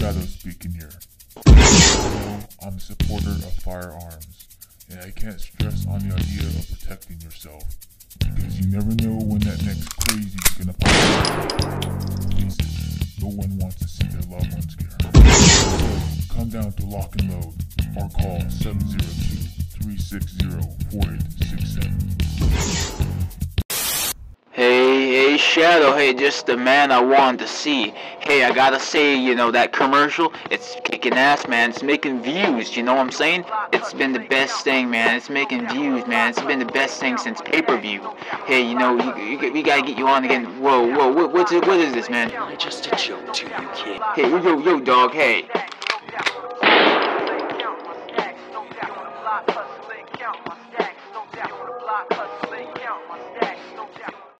Shadow speaking here. I'm a supporter of firearms, and I can't stress on the idea of protecting yourself. Because you never know when that next crazy is gonna pop up. No one wants to see their loved ones hurt. Come down to lock and load, or call 702-360-4867. Shadow, hey, just the man I wanted to see. Hey, I gotta say, you know, that commercial, it's kicking ass, man. It's making views, you know what I'm saying? It's been the best thing, man. It's making views, man. It's been the best thing since pay-per-view. Hey, you know, you, you, we gotta get you on again. Whoa, whoa, what, what's it, what is this, man? I Just a joke to you, kid. Hey, yo, yo, dog, hey.